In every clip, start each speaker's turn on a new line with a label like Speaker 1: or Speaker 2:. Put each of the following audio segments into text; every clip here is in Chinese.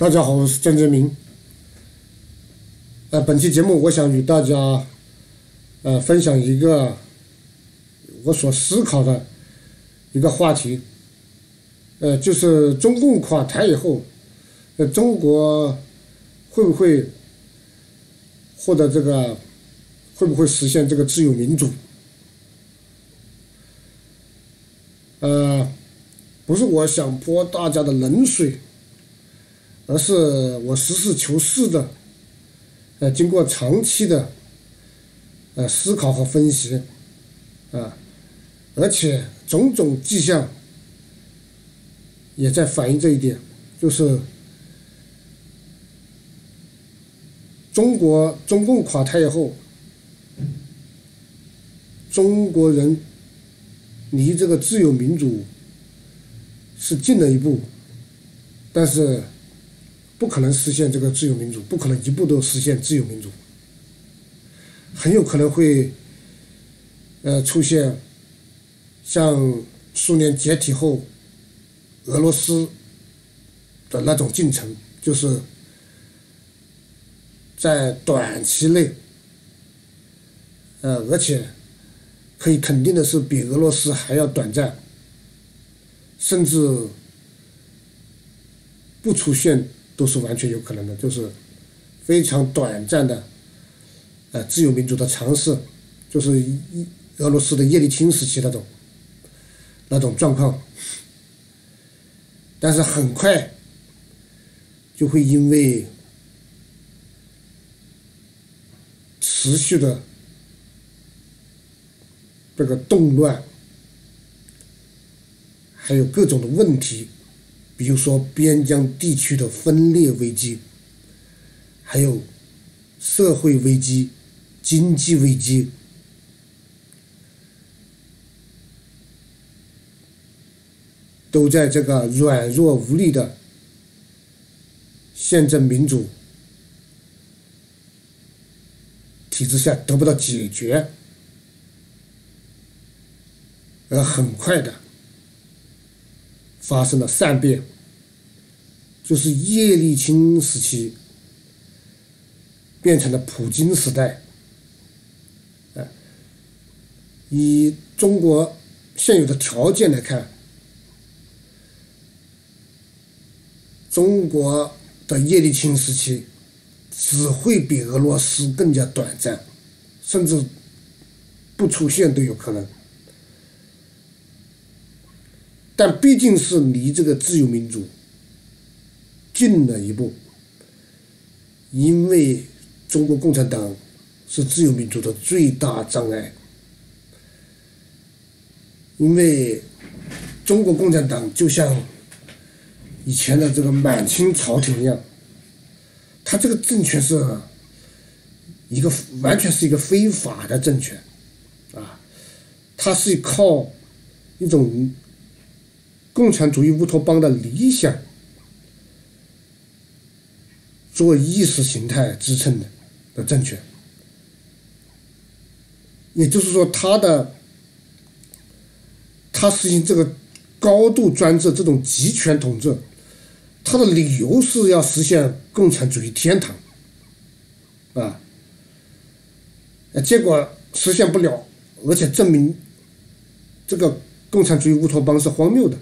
Speaker 1: 大家好，我是郑建明。呃，本期节目我想与大家呃分享一个我所思考的一个话题，呃，就是中共垮台以后，呃，中国会不会获得这个，会不会实现这个自由民主？呃，不是我想泼大家的冷水。而是我实事求是的，呃，经过长期的，呃，思考和分析，啊，而且种种迹象也在反映这一点，就是中国中共垮台以后，中国人离这个自由民主是近了一步，但是。不可能实现这个自由民主，不可能一步都实现自由民主，很有可能会，呃，出现像苏联解体后俄罗斯的那种进程，就是在短期内，呃，而且可以肯定的是，比俄罗斯还要短暂，甚至不出现。都是完全有可能的，就是非常短暂的，呃，自由民主的尝试，就是一俄罗斯的叶利钦时期那种那种状况，但是很快就会因为持续的这个动乱，还有各种的问题。比如说边疆地区的分裂危机，还有社会危机、经济危机，都在这个软弱无力的宪政民主体制下得不到解决，而很快的。发生了善变，就是叶利钦时期变成了普京时代。以中国现有的条件来看，中国的叶利钦时期只会比俄罗斯更加短暂，甚至不出现都有可能。但毕竟是离这个自由民主近了一步，因为中国共产党是自由民主的最大障碍，因为中国共产党就像以前的这个满清朝廷一样，他这个政权是一个完全是一个非法的政权，啊，他是靠一种。共产主义乌托邦的理想做意识形态支撑的的政权，也就是说，他的他实行这个高度专制、这种集权统治，他的理由是要实现共产主义天堂，啊，结果实现不了，而且证明这个共产主义乌托邦是荒谬的。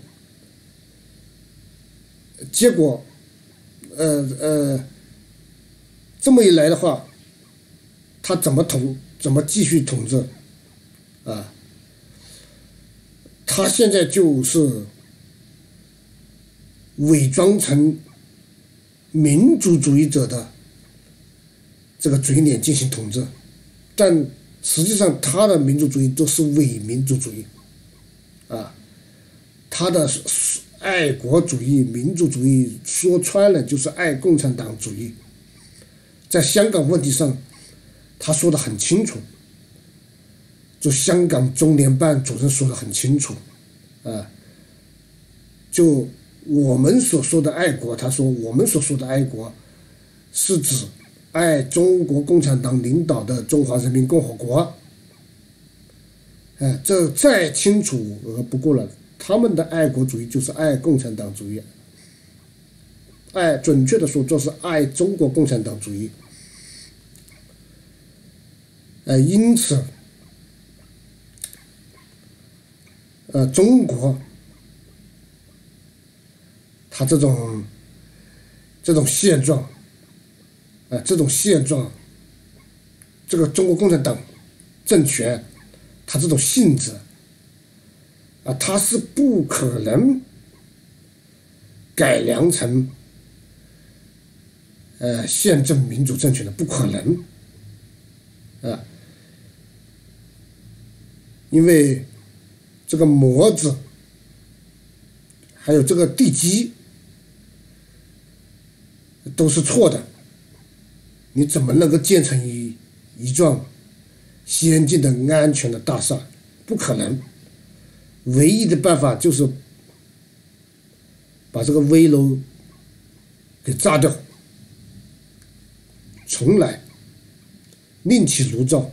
Speaker 1: 结果，呃呃，这么一来的话，他怎么统怎么继续统治，啊？他现在就是伪装成民族主义者的这个嘴脸进行统治，但实际上他的民族主义都是伪民族主义，啊，他的。爱国主义、民族主义说穿了就是爱共产党主义。在香港问题上，他说的很清楚，就香港中联办主任说的很清楚，啊，就我们所说的爱国，他说我们所说的爱国，是指爱中国共产党领导的中华人民共和国。哎，这再清楚不过了。他们的爱国主义就是爱共产党主义，爱准确的说，就是爱中国共产党主义。呃，因此，呃，中国，他这种这种现状，啊，这种现状，这个中国共产党政权，它这种性质，啊，它是不可能改良成呃宪政民主政权的，不可能，啊。因为这个模子，还有这个地基都是错的，你怎么能够建成一一幢先进的、安全的大厦？不可能。唯一的办法就是把这个危楼给炸掉，重来，另起炉灶。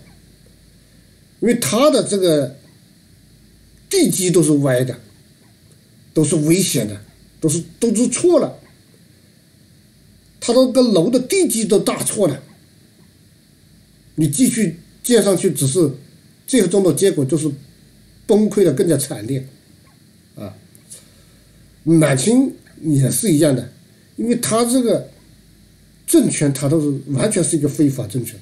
Speaker 1: 因为它的这个地基都是歪的，都是危险的，都是都是错了。它那个楼的地基都大错了，你继续建上去，只是最终的结果就是崩溃的更加惨烈，啊，满清也是一样的，因为他这个政权，他都是完全是一个非法政权，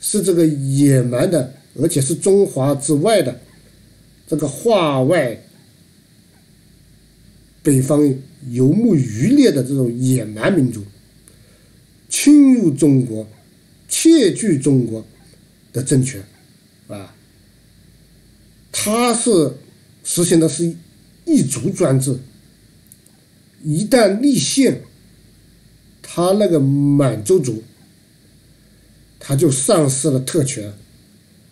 Speaker 1: 是这个野蛮的。而且是中华之外的这个化外北方游牧渔猎的这种野蛮民族，侵入中国、窃据中国的政权，啊，他是实行的是一族专制，一旦立宪，他那个满洲族他就丧失了特权。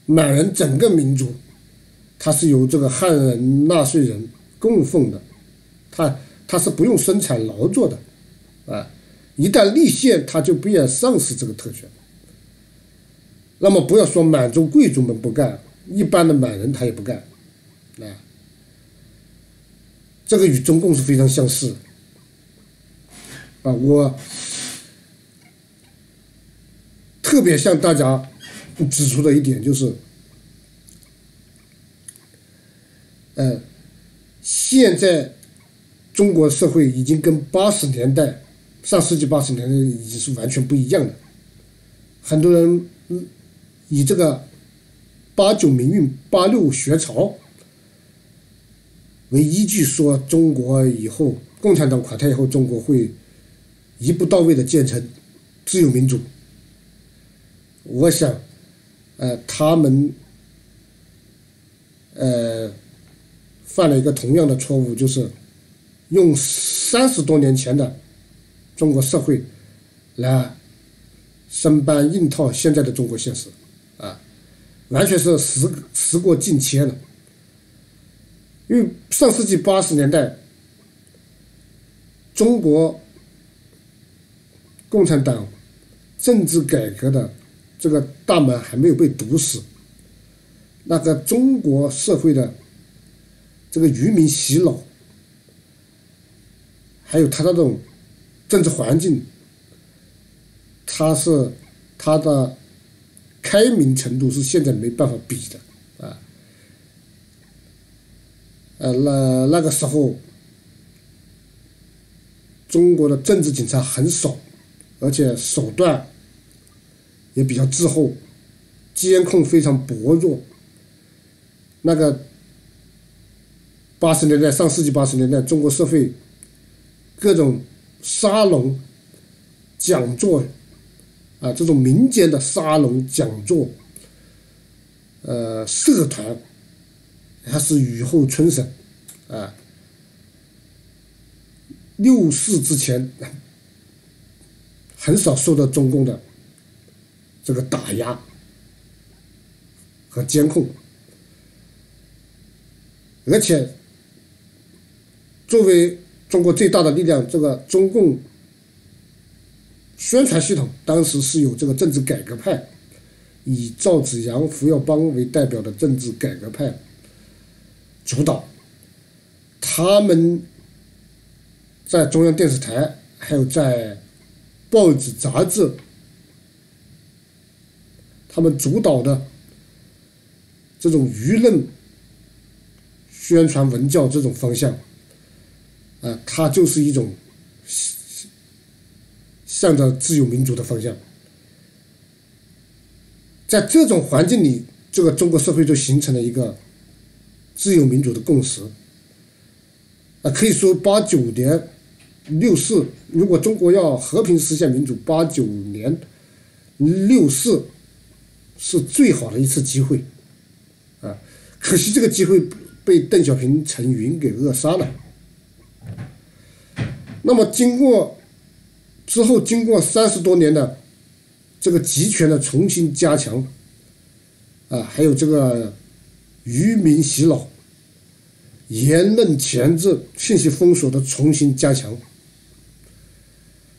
Speaker 1: 满人整个民族，他是由这个汉人纳税人供奉的，他他是不用生产劳作的，啊，一旦立宪，他就必然丧失这个特权。那么不要说满洲贵族们不干，一般的满人他也不干，啊，这个与中共是非常相似，啊，我特别向大家。指出的一点就是，呃，现在中国社会已经跟八十年代、上世纪八十年代已经是完全不一样的。很多人以这个八九民运、八六学潮为依据，说中国以后共产党垮台以后，中国会一步到位的建成自由民主。我想。呃，他们呃犯了一个同样的错误，就是用三十多年前的中国社会来生搬硬套现在的中国现实，完全是时时过境迁了。因为上世纪八十年代，中国共产党政治改革的。这个大门还没有被堵死，那个中国社会的这个愚民洗脑，还有他的这种政治环境，他是他的开明程度是现在没办法比的啊。呃，那那个时候，中国的政治警察很少，而且手段。也比较滞后，监控非常薄弱。那个八十年代，上世纪八十年代，中国社会各种沙龙讲座啊，这种民间的沙龙讲座，呃，社团还是雨后春笋啊。六四之前很少受到中共的。这个打压和监控，而且作为中国最大的力量，这个中共宣传系统当时是有这个政治改革派，以赵紫阳、胡耀邦为代表的政治改革派主导，他们在中央电视台还有在报纸、杂志，他们主导的这种舆论宣传文教这种方向，啊，它就是一种向着自由民主的方向。在这种环境里，这个中国社会就形成了一个自由民主的共识。啊，可以说八九年六四，如果中国要和平实现民主，八九年六四是最好的一次机会。啊，可惜这个机会被邓小平陈云给扼杀了。那么经过之后，经过三十多年的。这个集权的重新加强，啊，还有这个愚民洗脑、言论钳制、信息封锁的重新加强，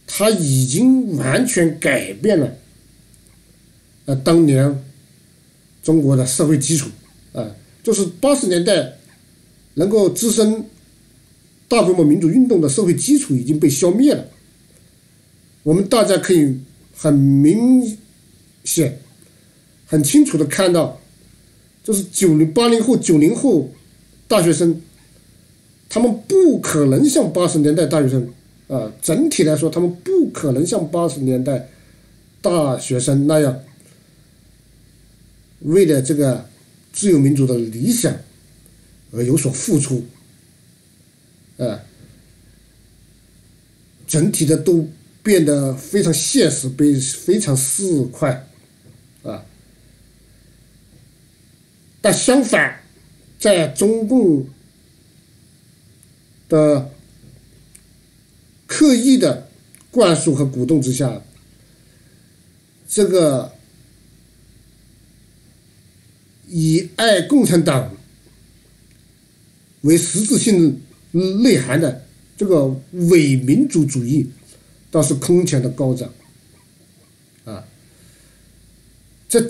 Speaker 1: 它已经完全改变了，啊，当年中国的社会基础，啊，就是八十年代能够滋生大规模民主运动的社会基础已经被消灭了，我们大家可以。很明显、很清楚的看到，就是九零、八零后、九零后大学生，他们不可能像八十年代大学生啊，整体来说，他们不可能像八十年代大学生那样，为了这个自由民主的理想而有所付出，啊，整体的都。变得非常现实，被非常市侩，啊！但相反，在中共的刻意的灌输和鼓动之下，这个以爱共产党为实质性内涵的这个伪民主主义。倒是空前的高涨，啊，这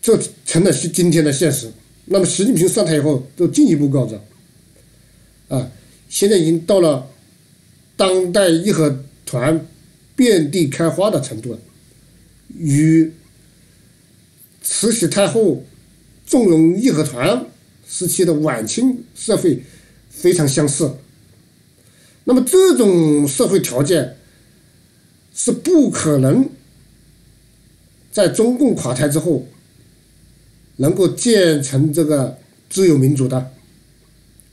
Speaker 1: 这成了是今天的现实。那么习近平上台以后，就进一步高涨，啊，现在已经到了当代义和团遍地开花的程度了，与慈禧太后纵容义和团时期的晚清社会非常相似。那么这种社会条件。是不可能在中共垮台之后能够建成这个自由民主的，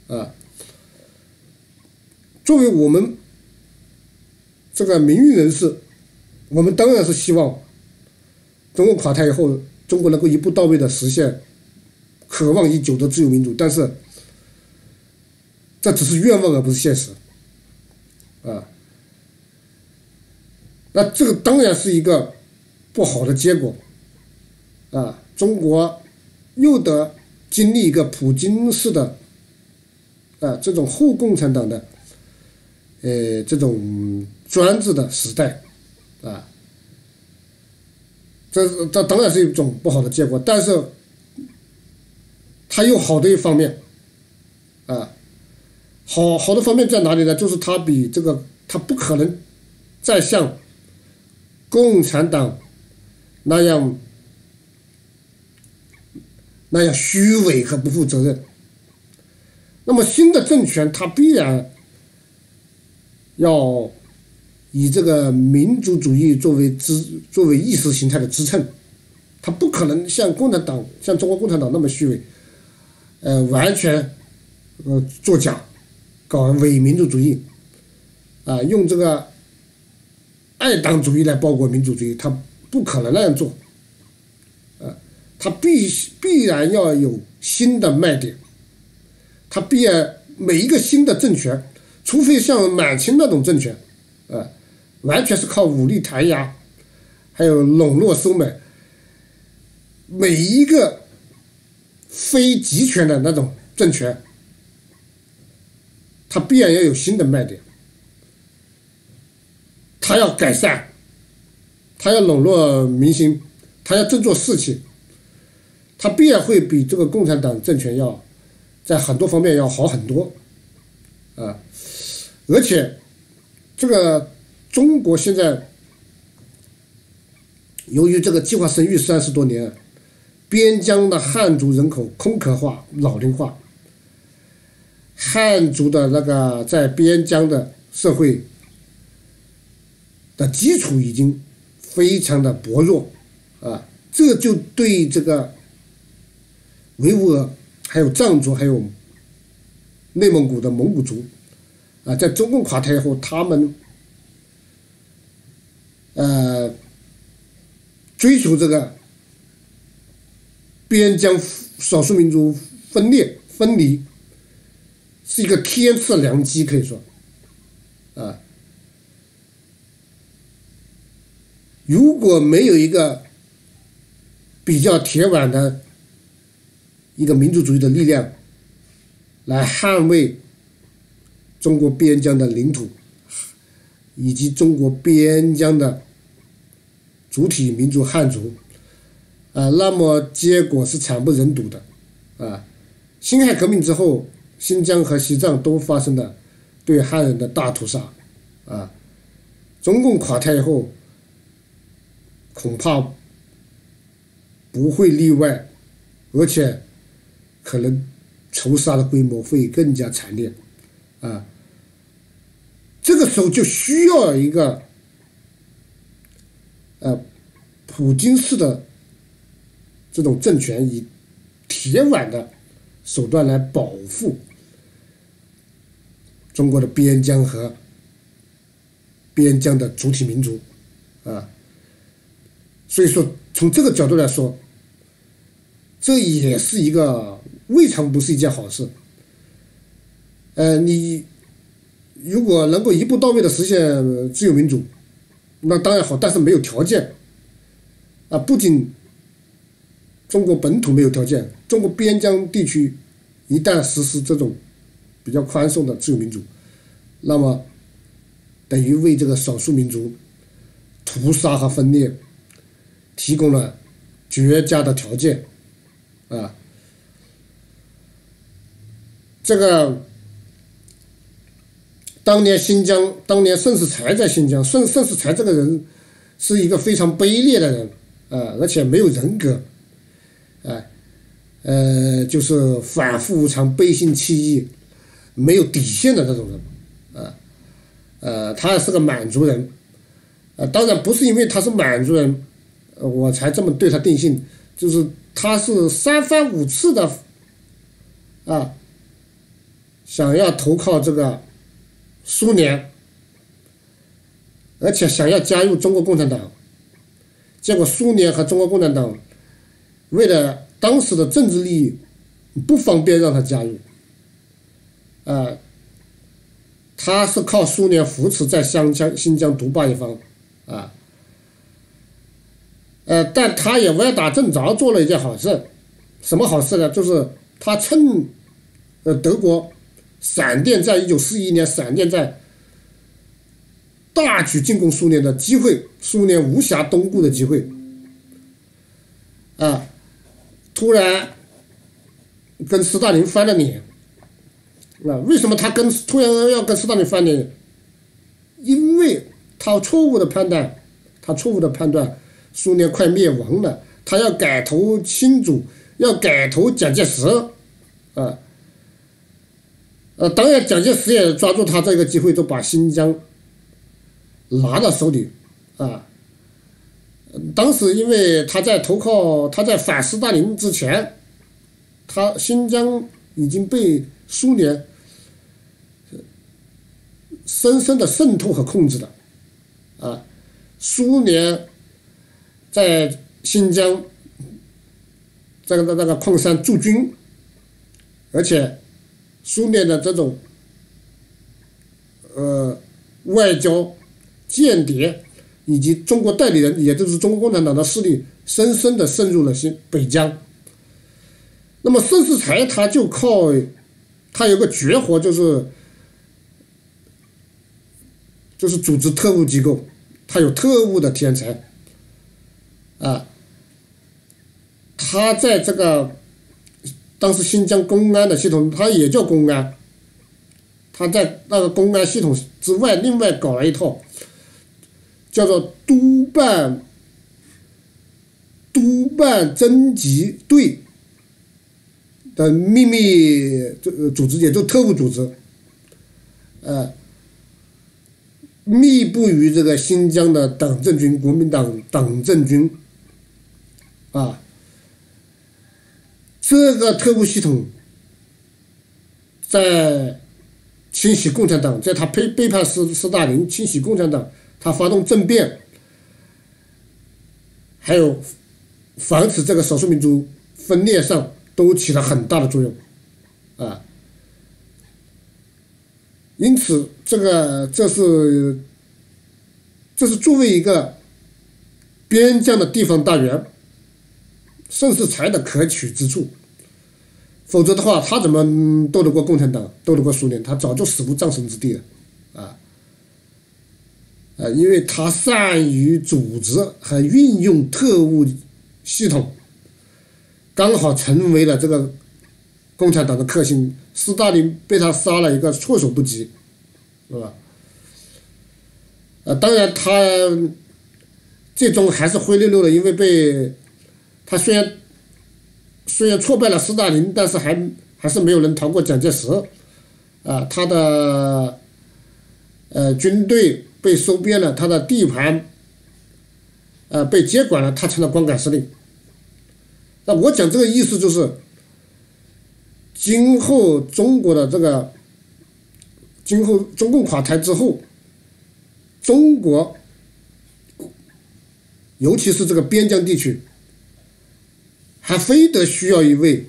Speaker 1: 啊，作为我们这个民运人士，我们当然是希望中共垮台以后，中国能够一步到位的实现渴望已久的自由民主，但是这只是愿望而不是现实，啊。那这个当然是一个不好的结果，啊，中国又得经历一个普京式的，啊，这种后共产党的，呃，这种专制的时代，啊，这这当然是一种不好的结果，但是它有好的一方面，啊，好好的方面在哪里呢？就是它比这个，它不可能再像。共产党那样那样虚伪和不负责任，那么新的政权它必然要以这个民族主义作为支作为意识形态的支撑，它不可能像共产党像中国共产党那么虚伪，呃，完全呃作假，搞伪民主主义，啊，用这个。爱党主义来包裹民主主义，他不可能那样做，啊，他必必然要有新的卖点，他必然每一个新的政权，除非像满清那种政权，啊，完全是靠武力弹压，还有笼络收买，每一个非集权的那种政权，他必然要有新的卖点。他要改善，他要笼络民心，他要振作士气，他必然会比这个共产党政权要在很多方面要好很多，啊，而且这个中国现在由于这个计划生育三十多年，边疆的汉族人口空壳化、老龄化，汉族的那个在边疆的社会基础已经非常的薄弱，啊，这就对这个维吾尔、还有藏族、还有内蒙古的蒙古族，啊，在中共垮台以后，他们。呃，追求这个边疆少数民族分裂分离，是一个天赐良机，可以说，啊，如果没有一个比较铁腕的一个民族主义的力量来捍卫中国边疆的领土。以及中国边疆的主体民族汉族，啊，那么结果是惨不忍睹的，啊，辛亥革命之后，新疆和西藏都发生了对汉人的大屠杀，啊，中共垮台以后，恐怕不会例外，而且可能仇杀的规模会更加惨烈，啊。这个时候就需要一个，呃，普京式的这种政权，以铁腕的手段来保护中国的边疆和边疆的主体民族，啊，所以说从这个角度来说，这也是一个未尝不是一件好事，呃，你。如果能够一步到位的实现自由民主，那当然好，但是没有条件。啊，不仅中国本土没有条件，中国边疆地区一旦实施这种比较宽松的自由民主，那么等于为这个少数民族屠杀和分裂提供了绝佳的条件。啊，这个。当年新疆，当年盛世才在新疆。盛盛世才这个人是一个非常卑劣的人，啊，而且没有人格，啊，呃，就是反复无常、背信弃义、没有底线的那种人，啊，呃，他是个满族人，啊，当然不是因为他是满族人，我才这么对他定性，就是他是三番五次的，啊，想要投靠这个。苏联，而且想要加入中国共产党，结果苏联和中国共产党为了当时的政治利益，不方便让他加入。啊，他是靠苏联扶持在湘江新疆独霸一方，啊，呃，但他也歪打正着做了一件好事，什么好事呢？就是他趁，呃，德国。闪电在一九四一年，闪电在大举进攻苏联的机会，苏联无暇东顾的机会，啊，突然跟斯大林翻了脸，啊，为什么他跟突然要跟斯大林翻脸？因为他错误的判断，他错误的判断，苏联快灭亡了，他要改投亲主，要改投蒋介石，啊。呃，当然，蒋介石也抓住他这个机会，就把新疆拿到手里，啊，当时因为他在投靠，他在反斯大林之前，他新疆已经被苏联深深的渗透和控制了，啊，苏联在新疆这个那个矿山驻军，而且。苏联的这种，呃，外交间谍以及中国代理人，也就是中国共产党的势力，深深的渗入了新北疆。那么盛世才他就靠，他有个绝活，就是就是组织特务机构，他有特务的天才，啊，他在这个。当时新疆公安的系统，他也叫公安，他在那个公安系统之外，另外搞了一套叫做督办督办侦缉队的秘密这个组织，也就特务组织，呃，密布于这个新疆的党政军、国民党党政军，啊，这个特务系统在清洗共产党，在他背背叛斯斯大林、清洗共产党，他发动政变，还有防止这个少数民族分裂上。都起了很大的作用，啊，因此这个这是这是作为一个边疆的地方大员，盛世才的可取之处，否则的话，他怎么斗得过共产党，斗得过苏联？他早就死无葬身之地了，啊，啊，因为他善于组织和运用特务系统。刚好成为了这个共产党的克星，斯大林被他杀了一个措手不及，是吧？啊，当然他最终还是灰溜溜的，因为被他虽然虽然挫败了斯大林，但是还还是没有人逃过蒋介石，啊，他的呃军队被收编了，他的地盘呃被接管了，他成了光杆司令。那我讲这个意思就是，今后中国的这个，今后中共垮台之后，中国，尤其是这个边疆地区，还非得需要一位，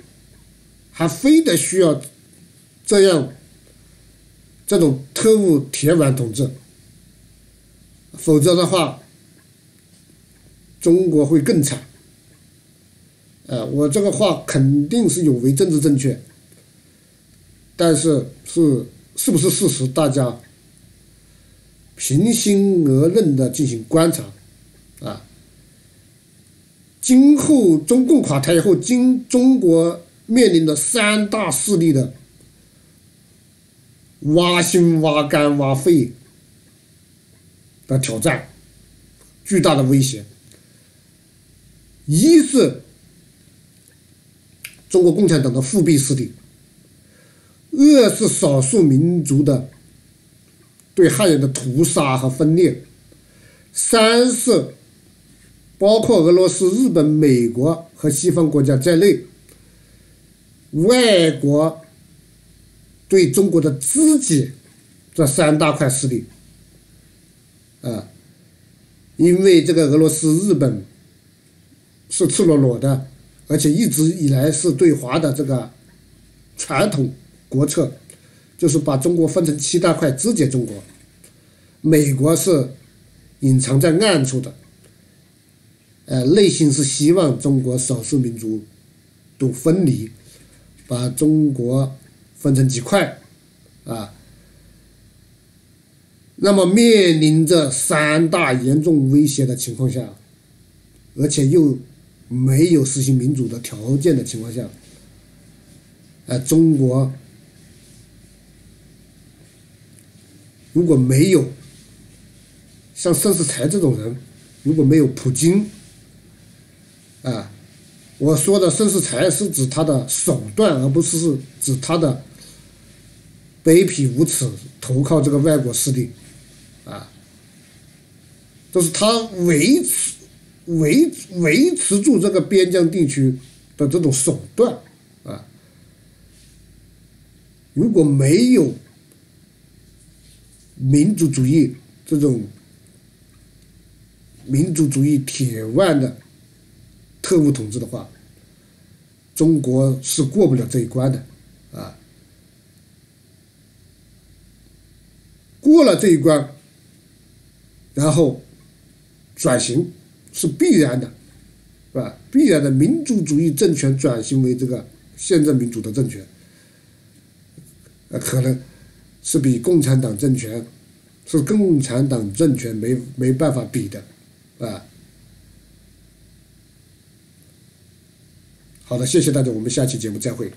Speaker 1: 还非得需要这样这种特务铁腕统治，否则的话，中国会更惨。呃，我这个话肯定是有违政治正确，但是是是不是事实，大家平心而论的进行观察，今后中共垮台以后，今中国面临的三大势力的挖心、挖肝、挖肺的挑战，巨大的威胁，一是。中国共产党的复辟势力，二是少数民族的对汉人的屠杀和分裂，三是包括俄罗斯、日本、美国和西方国家在内，外国对中国的肢解这三大块势力，啊，因为这个俄罗斯、日本是赤裸裸的。而且一直以来是对华的这个传统国策，就是把中国分成七大块，肢解中国。美国是隐藏在暗处的，呃，内心是希望中国少数民族都分离，把中国分成几块，啊。那么面临着三大严重威胁的情况下，而且又。没有实行民主的条件的情况下，呃，中国如果没有像盛世才这种人，如果没有普京，啊，我说的盛世才是指他的手段，而不是是指他的卑鄙无耻投靠这个外国势力，啊，就是他维持。维维持住这个边疆地区的这种手段啊，如果没有民族主义这种民族主义铁腕的特务统治的话，中国是过不了这一关的啊。过了这一关，然后转型。是必然的，是吧？必然的民族主义政权转型为这个宪政民主的政权，呃，可能是比共产党政权，是共产党政权没没办法比的，啊。好的，谢谢大家，我们下期节目再会。